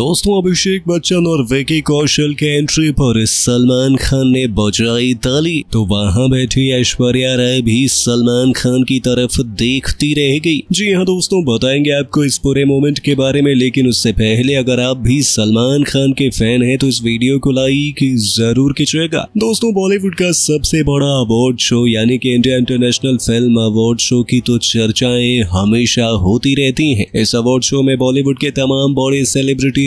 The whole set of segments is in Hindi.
दोस्तों, अभिषेक बच्चन और विकी कौशल के एंट्री पर सलमान खान ने बजाई ताली। तो वहाँ बैठी ऐश्वर्या राय भी सलमान खान की तरफ़ देखती रह गई। जी हाँ दोस्तों, बताएँगे आपको इस पूरे मोमेंट के बारे में, लेकिन उससे पहले अगर आप भी सलमान खान के फ़ैन हैं तो इस वीडियो को लाइक ज़रूर कीजिएगा। दोस्तों, बॉलीवुड का सबसे बड़ा अवार्ड शो यानी कि India international film award show की तो चर्चाएँ हमेशा होती रहती हैं। इस अवार्ड शो में बॉलीवुड के तमाम बड़े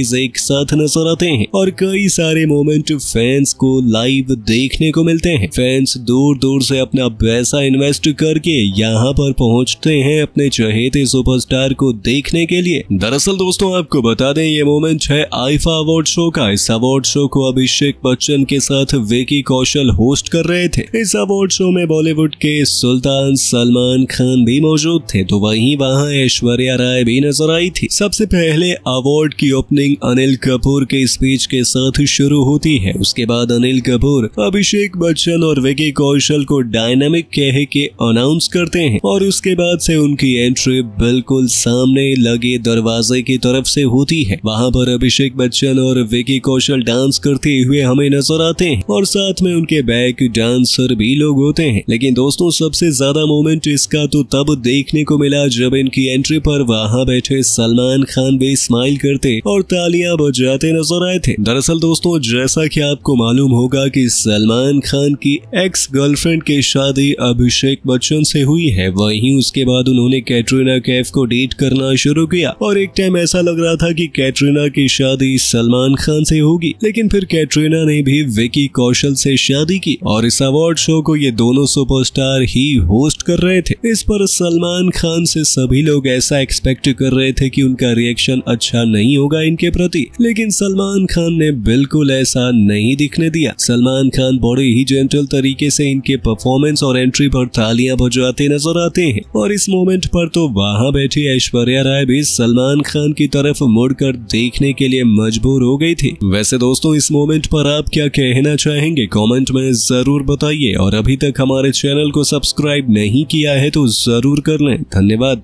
सेलिब्रिटीज एक साथ नज़र आते हैं और कई सारे मोमेंट फैंस को लाइव देखने को मिलते हैं। फैंस दूर दूर से अपना पैसा इन्वेस्ट करके यहाँ पर पहुँचते हैं अपने चहेते सुपरस्टार को देखने के लिए। दरअसल दोस्तों, आपको बता दें, ये मोमेंट है आईफा अवार्ड शो का। इस अवार्ड शो को अभिषेक बच्चन के साथ विकी कौशल होस्ट कर रहे थे। इस अवार्ड शो में बॉलीवुड के सुल्तान सलमान खान भी मौजूद थे तो वहीं वहाँ ऐश्वर्या राय भी नज़र आई थी। सबसे पहले अवार्ड की ओपनिंग अनिल कपूर के स्पीच के साथ शुरू होती है। उसके बाद अनिल कपूर अभिषेक बच्चन और विकी कौशल को डायनामिक कह के अनाउंस करते हैं और उसके बाद से उनकी एंट्री बिल्कुल सामने लगे दरवाजे की तरफ़ से होती है। वहाँ पर अभिषेक बच्चन और विकी कौशल डांस करते हुए हमें नज़र आते हैं और साथ में उनके बैक डांसर भी लोग होते हैं। लेकिन दोस्तों, सबसे ज़्यादा मोमेंट इसका तो तब देखने को मिला जब इनकी एंट्री पर वहाँ बैठे सलमान खान भी स्माइल करते और तालियाँ बजाते नज़र आए थे। दरअसल दोस्तों, जैसा कि आपको मालूम होगा कि सलमान खान की एक्स गर्लफ्रेंड की शादी अभिषेक बच्चन से हुई है। वहीं उसके बाद उन्होंने कैटरीना कैफ को डेट करना शुरू किया। और एक टाइम ऐसा लग रहा था कि कैटरीना की शादी सलमान खान से होगी। लेकिन फिर कैटरीना ने भी विकी कौशल से शादी की। और इस अवार्ड शो को ये दोनों सुपरस्टार ही होस्ट कर रहे थे। इस पर सलमान खान से सभी लोग ऐसा एक्सपेक्ट कर रहे थे कि उनका रिएक्शन अच्छा नहीं होगा इनके प्रति। लेकिन सलमान खान ने बिल्कुल ऐसा नहीं दिखने दिया। सलमान खान बड़े ही जेंटल तरीके से इनके परफॉर्मेंस और एंट्री पर तालियाँ बजाते नज़र आते हैं। और इस मोमेंट पर तो वहाँ बैठी ऐश्वर्या राय भी सलमान खान की तरफ़ मुड़कर देखने के लिए मजबूर हो गई थी। वैसे दोस्तों, इस मोमेंट पर आप क्या कहना चाहेंगे? कमेंट में ज़रूर बताइए। और अभी तक हमारे चैनल को सब्सक्राइब नहीं किया है तो ज़रूर कर लें। धन्यवाद।